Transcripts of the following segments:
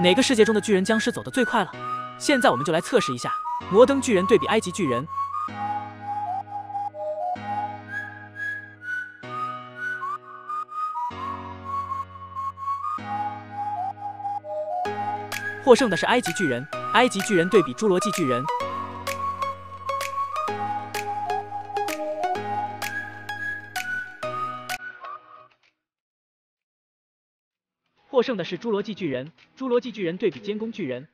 哪个世界中的巨人僵尸走得最快了？现在我们就来测试一下，摩登巨人对比埃及巨人。获胜的是埃及巨人，埃及巨人对比侏罗纪巨人。获胜的是侏罗纪巨人，侏罗纪巨人对比监工巨人。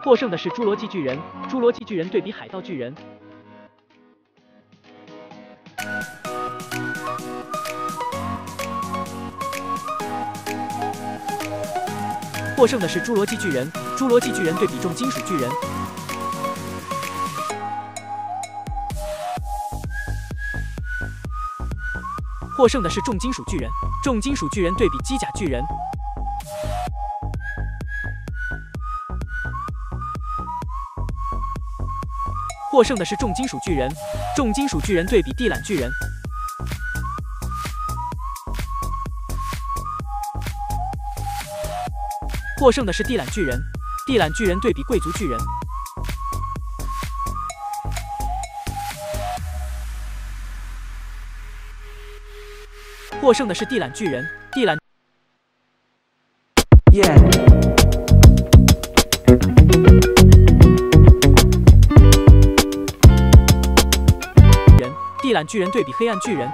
获胜的是侏罗纪巨人，侏罗纪巨人对比海盗巨人。获胜的是侏罗纪巨人，侏罗纪巨人对比重金属巨人。获胜的是重金属巨人，重金属巨人对比机甲巨人。获胜的是重金属巨人，重金属巨人对比地缆巨人。获胜的是地缆巨人，地缆巨人对比贵族巨人。获胜的是地懒巨人，地缆人，地懒巨人对比黑暗巨人。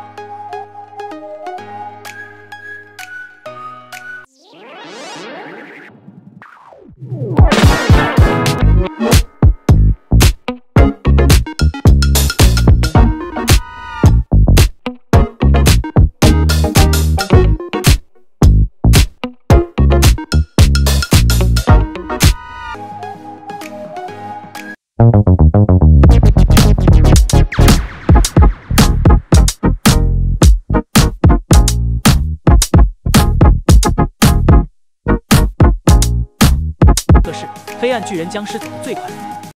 这是：黑暗巨人僵尸走的最快。